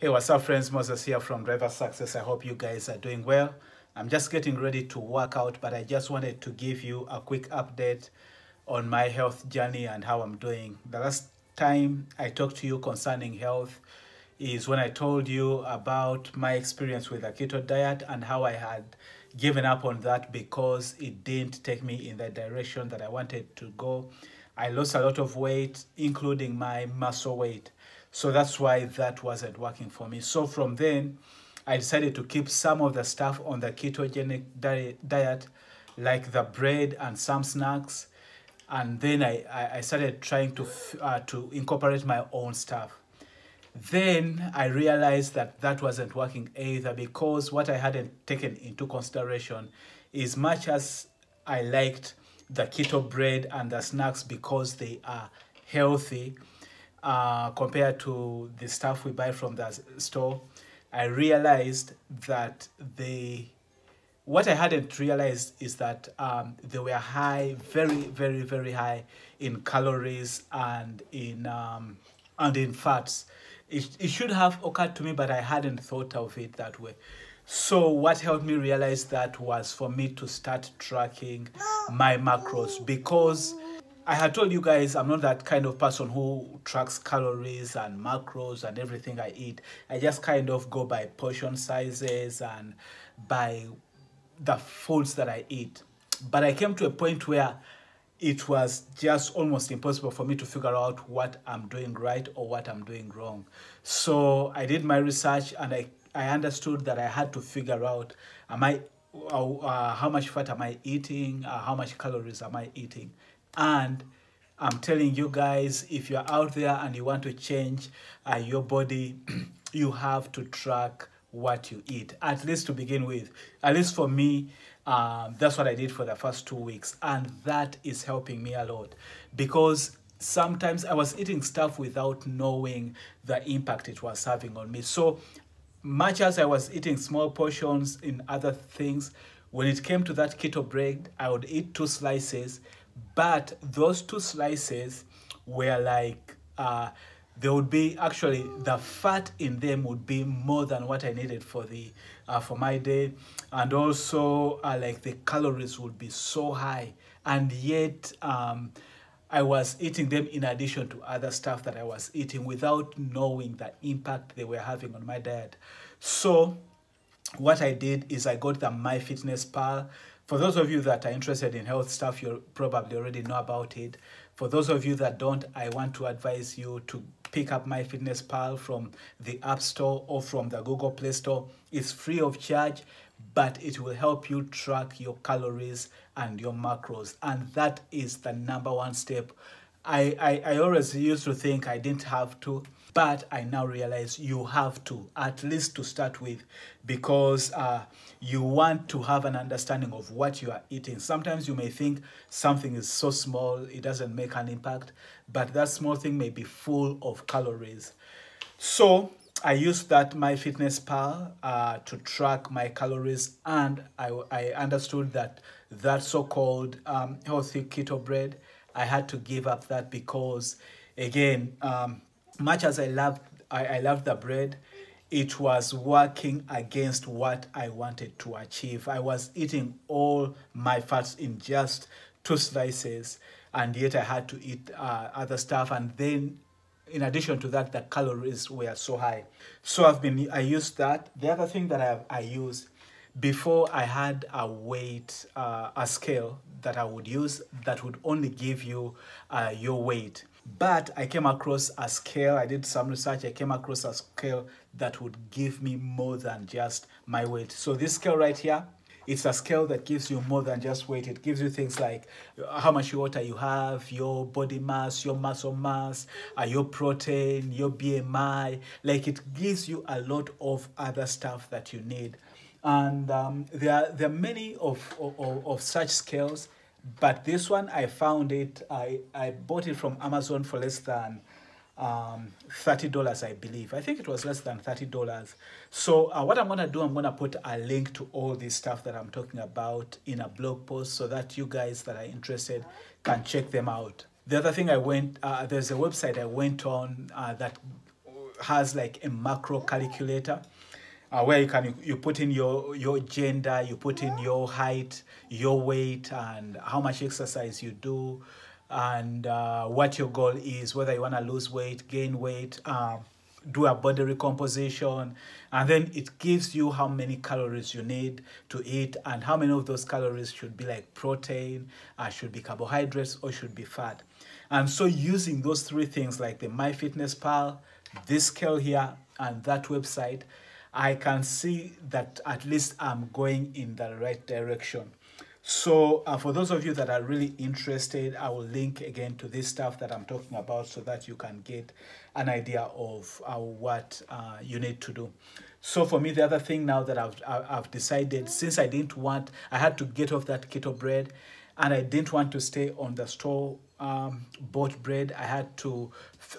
Hey, what's up, friends? Moses here from Driver Success. I hope you guys are doing well. I'm just getting ready to work out, but I just wanted to give you a quick update on my health journey and how I'm doing. The last time I talked to you concerning health is when I told you about my experience with a keto diet and how I had given up on that because it didn't take me in the direction that I wanted to go. I lost a lot of weight, including my muscle weight. So that's why that wasn't working for me. So from then, I decided to keep some of the stuff on the ketogenic diet, like the bread and some snacks. And then I, I started trying to, uh, to incorporate my own stuff. Then I realized that that wasn't working either because what I hadn't taken into consideration is much as I liked the keto bread and the snacks because they are healthy, uh, compared to the stuff we buy from the store, I realized that they, what I hadn't realized is that um, they were high, very, very, very high in calories and in um, and in fats. It, it should have occurred to me, but I hadn't thought of it that way. So what helped me realize that was for me to start tracking my macros because I had told you guys I'm not that kind of person who tracks calories and macros and everything I eat. I just kind of go by portion sizes and by the foods that I eat. But I came to a point where it was just almost impossible for me to figure out what I'm doing right or what I'm doing wrong. So I did my research and I, I understood that I had to figure out am I uh, uh, how much fat am I eating, uh, how much calories am I eating and I'm telling you guys, if you're out there and you want to change uh, your body, you have to track what you eat, at least to begin with. At least for me, um, that's what I did for the first two weeks. And that is helping me a lot because sometimes I was eating stuff without knowing the impact it was having on me. So much as I was eating small portions in other things, when it came to that keto bread, I would eat two slices but those two slices were like uh, there would be actually the fat in them would be more than what I needed for the uh, for my day. And also uh, like the calories would be so high. And yet um, I was eating them in addition to other stuff that I was eating without knowing the impact they were having on my diet. So what I did is I got the MyFitnessPal for those of you that are interested in health stuff, you probably already know about it. For those of you that don't, I want to advise you to pick up MyFitnessPal from the App Store or from the Google Play Store. It's free of charge, but it will help you track your calories and your macros. And that is the number one step. I, I, I always used to think I didn't have to but I now realize you have to, at least to start with, because uh, you want to have an understanding of what you are eating. Sometimes you may think something is so small, it doesn't make an impact, but that small thing may be full of calories. So I use that MyFitnessPal uh, to track my calories, and I, I understood that that so-called um, healthy keto bread, I had to give up that because, again, um, much as I loved I, I loved the bread, it was working against what I wanted to achieve. I was eating all my fats in just two slices, and yet I had to eat uh, other stuff. And then, in addition to that, the calories were so high. So I've been I used that. The other thing that I I used before I had a weight uh, a scale that I would use that would only give you uh, your weight but I came across a scale, I did some research, I came across a scale that would give me more than just my weight. So this scale right here, it's a scale that gives you more than just weight. It gives you things like how much water you have, your body mass, your muscle mass, uh, your protein, your BMI. Like it gives you a lot of other stuff that you need. And um, there, are, there are many of, of, of such scales but this one I found it I, I bought it from Amazon for less than um, $30 I believe. I think it was less than $30 so uh, what I'm gonna do I'm gonna put a link to all this stuff that I'm talking about in a blog post so that you guys that are interested can check them out. The other thing I went uh, there's a website I went on uh, that has like a macro calculator uh, where you can you put in your your gender you put in your height your weight and how much exercise you do and uh, what your goal is whether you want to lose weight gain weight uh, do a body recomposition. And then it gives you how many calories you need to eat and how many of those calories should be like protein uh, should be carbohydrates or should be fat. And so using those three things like the MyFitnessPal this scale here and that website I can see that at least I'm going in the right direction. So uh, for those of you that are really interested, I will link again to this stuff that I'm talking about so that you can get an idea of uh, what uh, you need to do. So for me, the other thing now that I've, I've decided, since I didn't want, I had to get off that keto bread and I didn't want to stay on the store um, bought bread. I had to,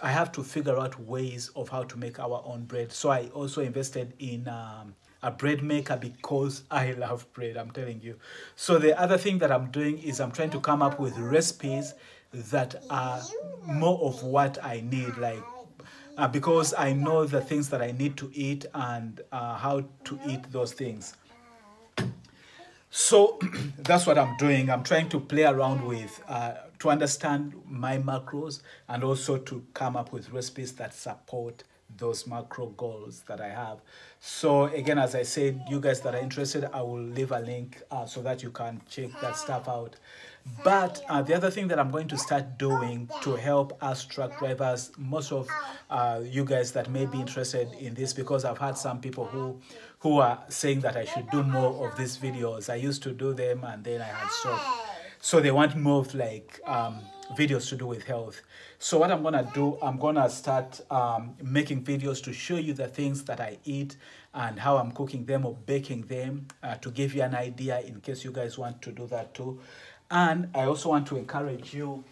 I have to figure out ways of how to make our own bread. So I also invested in um, a bread maker because I love bread, I'm telling you. So the other thing that I'm doing is I'm trying to come up with recipes that are more of what I need, like uh, because I know the things that I need to eat and uh, how to eat those things. So that's what I'm doing. I'm trying to play around with, uh, to understand my macros and also to come up with recipes that support those macro goals that I have. So again, as I said, you guys that are interested, I will leave a link uh, so that you can check that stuff out. But uh, the other thing that I'm going to start doing to help us truck drivers, most of uh, you guys that may be interested in this, because I've had some people who who are saying that I should do more of these videos. I used to do them and then I had stopped. So they want more of like um, videos to do with health. So what I'm gonna do, I'm gonna start um, making videos to show you the things that I eat and how I'm cooking them or baking them uh, to give you an idea in case you guys want to do that too. And I also want to encourage you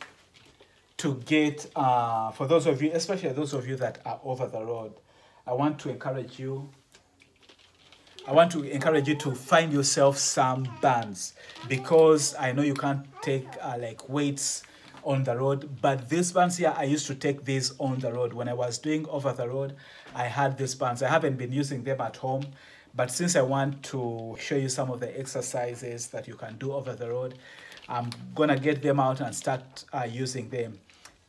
to get, uh, for those of you, especially those of you that are over the road, I want to encourage you I want to encourage you to find yourself some bands because I know you can't take uh, like weights on the road but these bands here I used to take these on the road when I was doing over the road I had these bands I haven't been using them at home but since I want to show you some of the exercises that you can do over the road I'm gonna get them out and start uh, using them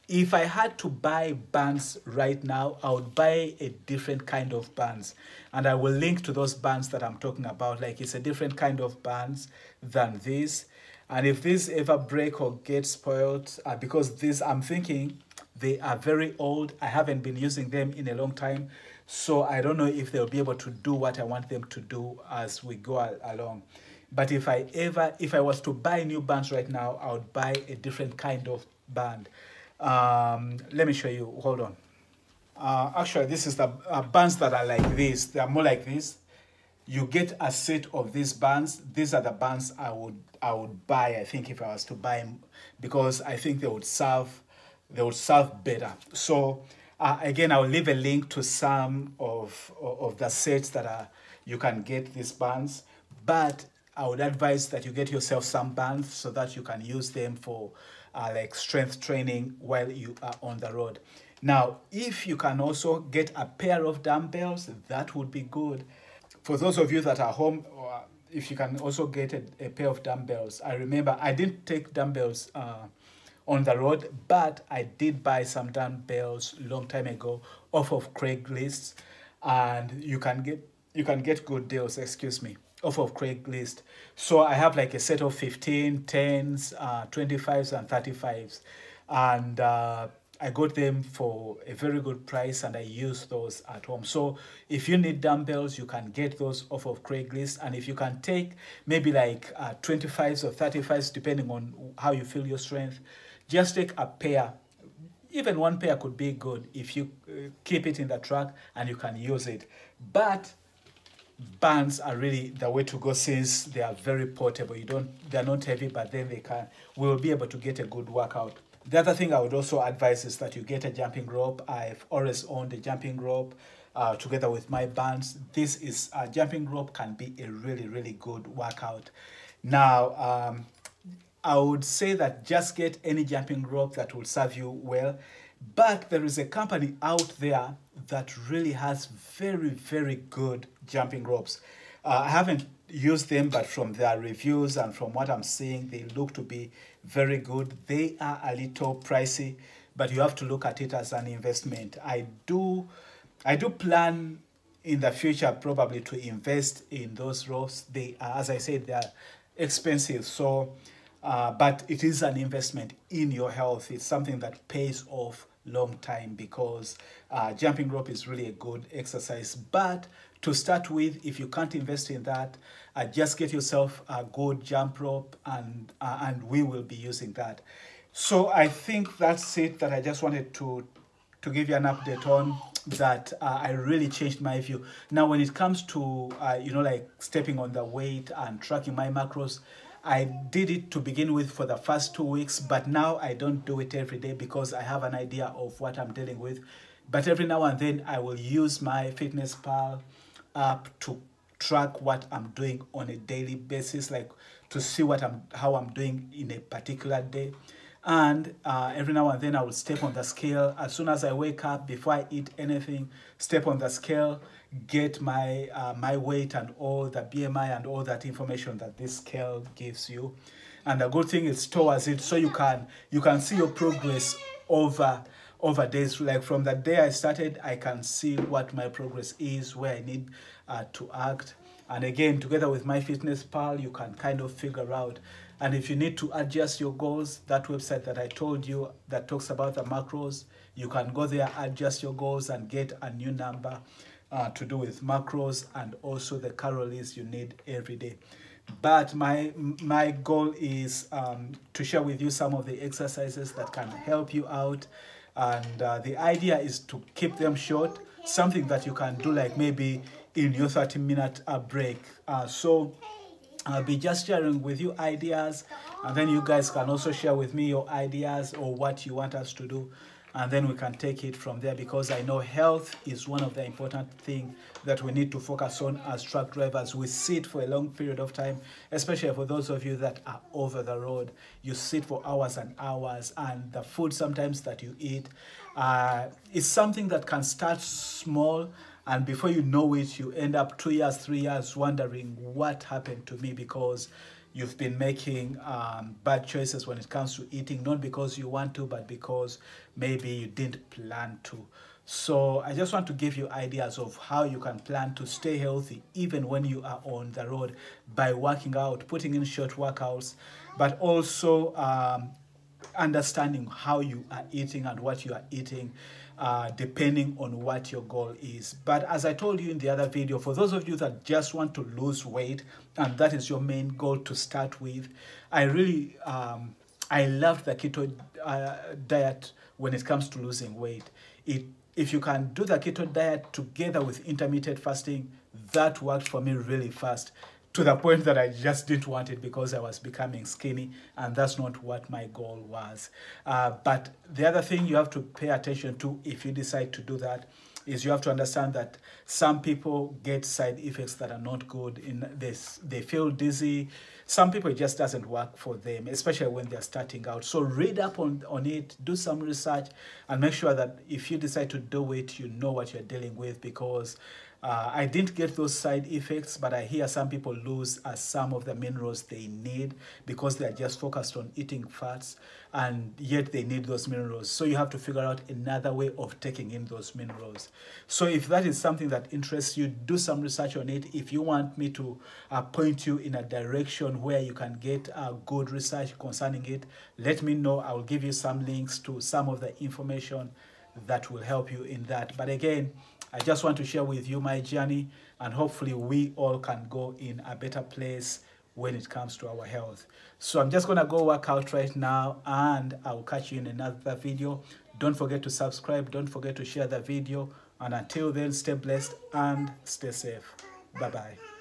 if I had to buy bands right now, I would buy a different kind of bands. And I will link to those bands that I'm talking about. Like it's a different kind of bands than this. And if these ever break or get spoiled, uh, because this, I'm thinking they are very old. I haven't been using them in a long time. So I don't know if they'll be able to do what I want them to do as we go along. But if I ever, if I was to buy new bands right now, I would buy a different kind of band. Um, let me show you. Hold on. Uh, actually, this is the uh, bands that are like this. They are more like this. You get a set of these bands. These are the bands I would I would buy. I think if I was to buy them, because I think they would serve they would serve better. So uh, again, I will leave a link to some of of the sets that are you can get these bands. But I would advise that you get yourself some bands so that you can use them for uh, like strength training while you are on the road. Now, if you can also get a pair of dumbbells, that would be good. For those of you that are home, if you can also get a, a pair of dumbbells. I remember I didn't take dumbbells uh, on the road, but I did buy some dumbbells long time ago off of Craigslist, and you can get you can get good deals. Excuse me off of Craigslist. So I have like a set of 15, 10s, uh, 25s and 35s. And uh, I got them for a very good price and I use those at home. So if you need dumbbells, you can get those off of Craigslist. And if you can take maybe like uh, 25s or 35s, depending on how you feel your strength, just take a pair. Even one pair could be good if you uh, keep it in the truck and you can use it. But bands are really the way to go since they are very portable. You don't, they're not heavy, but then they can, we will be able to get a good workout. The other thing I would also advise is that you get a jumping rope. I've always owned a jumping rope uh, together with my bands. This is a jumping rope can be a really, really good workout. Now, um, I would say that just get any jumping rope that will serve you well. But there is a company out there that really has very, very good jumping ropes. Uh, I haven't used them, but from their reviews and from what I'm seeing, they look to be very good. They are a little pricey, but you have to look at it as an investment. I do, I do plan in the future probably to invest in those ropes. They are, as I said, they are expensive. So, uh, but it is an investment in your health. It's something that pays off long time because uh, jumping rope is really a good exercise. But to start with, if you can't invest in that, uh, just get yourself a good jump rope and, uh, and we will be using that. So I think that's it that I just wanted to, to give you an update on that uh, I really changed my view. Now, when it comes to, uh, you know, like stepping on the weight and tracking my macros, I did it to begin with for the first two weeks, but now I don't do it every day because I have an idea of what I'm dealing with. But every now and then I will use MyFitnessPal app to track what I'm doing on a daily basis, like to see what I'm how I'm doing in a particular day. And uh, every now and then I will step on the scale. As soon as I wake up, before I eat anything, step on the scale, get my uh, my weight and all the BMI and all that information that this scale gives you. And the good thing is stores it so you can you can see your progress over over days. Like from that day I started, I can see what my progress is, where I need uh, to act. And again, together with MyFitnessPal, you can kind of figure out. And if you need to adjust your goals, that website that I told you that talks about the macros, you can go there, adjust your goals, and get a new number uh, to do with macros and also the calories you need every day. But my my goal is um, to share with you some of the exercises that can help you out. And uh, the idea is to keep them short, something that you can do like maybe in your 30 minute uh, break. Uh, so I'll be just sharing with you ideas and then you guys can also share with me your ideas or what you want us to do and then we can take it from there because I know health is one of the important things that we need to focus on as truck drivers. We sit for a long period of time, especially for those of you that are over the road. You sit for hours and hours, and the food sometimes that you eat uh, is something that can start small and before you know it you end up two years three years wondering what happened to me because you've been making um, bad choices when it comes to eating, not because you want to, but because maybe you didn't plan to. So I just want to give you ideas of how you can plan to stay healthy even when you are on the road by working out, putting in short workouts, but also um, understanding how you are eating and what you are eating uh, depending on what your goal is. But as I told you in the other video, for those of you that just want to lose weight and that is your main goal to start with, I really, um, I love the keto uh, diet when it comes to losing weight. It, if you can do the keto diet together with intermittent fasting, that worked for me really fast to the point that I just didn't want it because I was becoming skinny, and that's not what my goal was. Uh, but the other thing you have to pay attention to if you decide to do that is you have to understand that some people get side effects that are not good in this they feel dizzy some people it just doesn't work for them especially when they're starting out so read up on on it do some research and make sure that if you decide to do it you know what you're dealing with because uh, I didn't get those side effects, but I hear some people lose uh, some of the minerals they need because they are just focused on eating fats and yet they need those minerals. So you have to figure out another way of taking in those minerals. So if that is something that interests you, do some research on it. If you want me to uh, point you in a direction where you can get uh, good research concerning it, let me know. I will give you some links to some of the information that will help you in that. But again, I just want to share with you my journey and hopefully we all can go in a better place when it comes to our health. So I'm just going to go work out right now and I'll catch you in another video. Don't forget to subscribe. Don't forget to share the video. And until then, stay blessed and stay safe. Bye-bye.